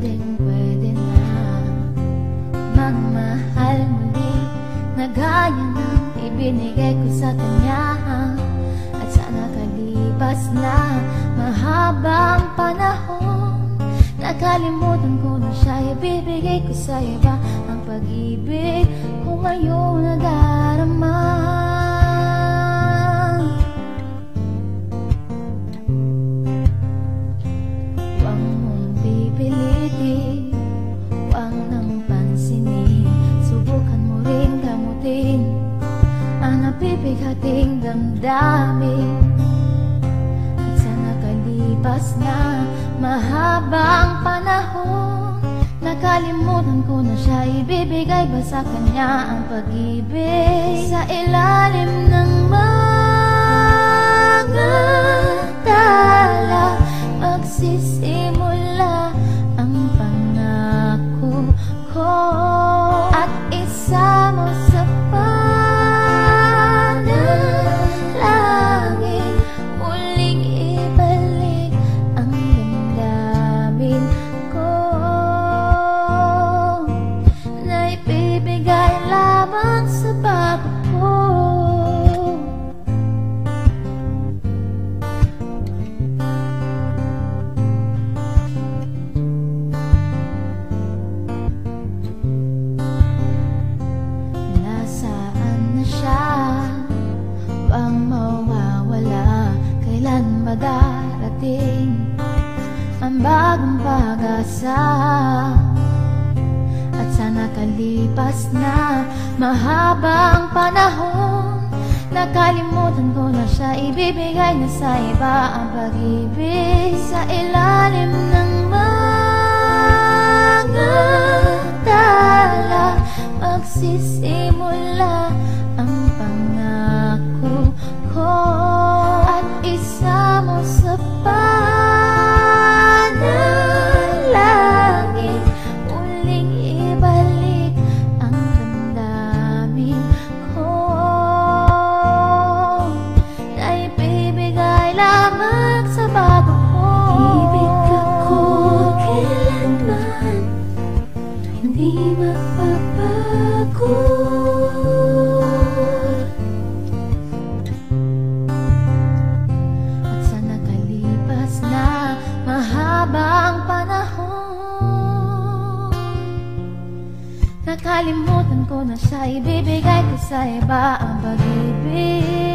pwedeng pwede na. Magmahal muli na gaya ng ibinigay ko sa kanya. At sana kalipas na mahabang panahon. Nakalimutan ko na siya, ibibigay ko sa iba Ang pag-ibig ko ngayon nadarama damdamin sa nakalipas na mahabang panahon Nakalimutan ko na siya Ibibigay ba sa kanya ang pag-ibig? Sa ilalim ng mga tala Magsisimula ang pangako ko Kailan ba darating Ang bagong pag-asa? At sana kalipas na Mahabang panahon Nakalimutan ko na siya Ibibigay na sa iba Ang pag-ibig Sa ilalim ng mga tala Magsisimula lullaby mahabang panahon? Nakalimutan ko na siya Ibibigay ko sa iba ang pag-ibig